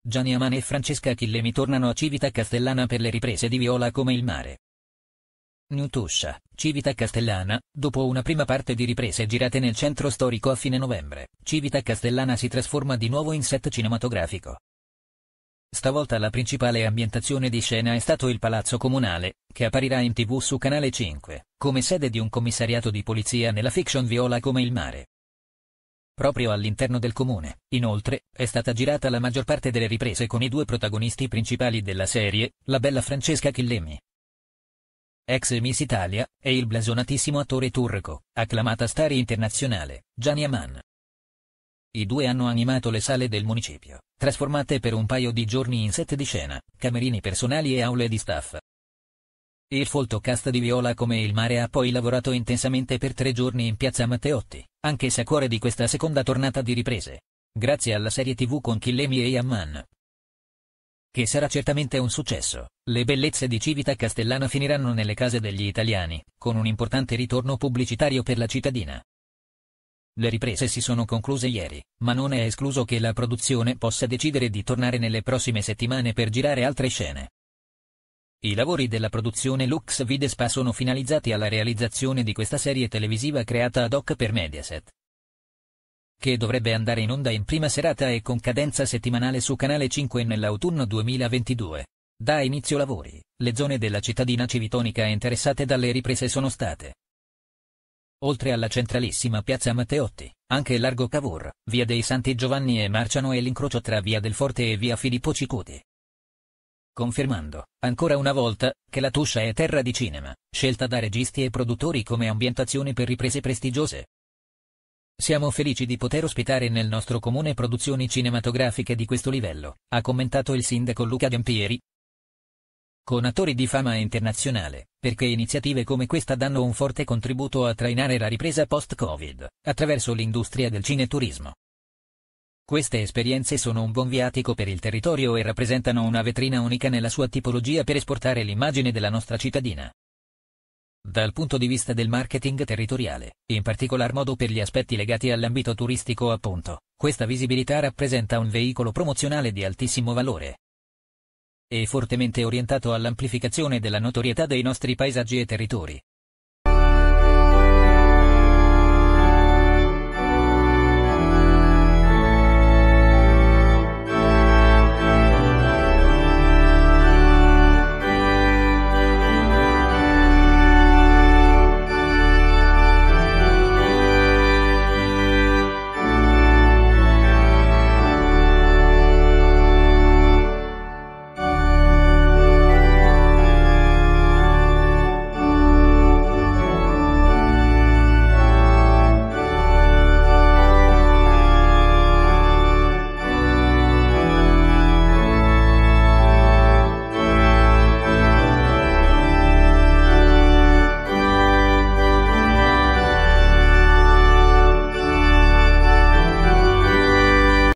Gianni Aman e Francesca Chillemi tornano a Civita Castellana per le riprese di Viola come il mare. New Tuscia, Civita Castellana, dopo una prima parte di riprese girate nel centro storico a fine novembre, Civita Castellana si trasforma di nuovo in set cinematografico. Stavolta la principale ambientazione di scena è stato il Palazzo Comunale, che apparirà in tv su Canale 5, come sede di un commissariato di polizia nella fiction Viola come il mare. Proprio all'interno del comune, inoltre, è stata girata la maggior parte delle riprese con i due protagonisti principali della serie, la bella Francesca Chillemi, ex Miss Italia, e il blasonatissimo attore turco, acclamata star internazionale, Gianni Aman. I due hanno animato le sale del municipio, trasformate per un paio di giorni in set di scena, camerini personali e aule di staff. Il folto cast di Viola come il mare ha poi lavorato intensamente per tre giorni in piazza Matteotti, anche se a cuore di questa seconda tornata di riprese. Grazie alla serie tv con Chillemi e Amman. Che sarà certamente un successo. Le bellezze di Civita Castellana finiranno nelle case degli italiani, con un importante ritorno pubblicitario per la cittadina. Le riprese si sono concluse ieri, ma non è escluso che la produzione possa decidere di tornare nelle prossime settimane per girare altre scene. I lavori della produzione Lux Videspa sono finalizzati alla realizzazione di questa serie televisiva creata ad hoc per Mediaset. Che dovrebbe andare in onda in prima serata e con cadenza settimanale su Canale 5 nell'autunno 2022. Da inizio lavori, le zone della cittadina civitonica interessate dalle riprese sono state. Oltre alla centralissima piazza Matteotti, anche Largo Cavour, via dei Santi Giovanni e Marciano e l'incrocio tra via del Forte e via Filippo Cicuti confermando, ancora una volta, che la Tuscia è terra di cinema, scelta da registi e produttori come ambientazione per riprese prestigiose. Siamo felici di poter ospitare nel nostro comune produzioni cinematografiche di questo livello, ha commentato il sindaco Luca Giampieri. Con attori di fama internazionale, perché iniziative come questa danno un forte contributo a trainare la ripresa post-Covid, attraverso l'industria del cineturismo. Queste esperienze sono un buon viatico per il territorio e rappresentano una vetrina unica nella sua tipologia per esportare l'immagine della nostra cittadina. Dal punto di vista del marketing territoriale, in particolar modo per gli aspetti legati all'ambito turistico appunto, questa visibilità rappresenta un veicolo promozionale di altissimo valore. È fortemente orientato all'amplificazione della notorietà dei nostri paesaggi e territori,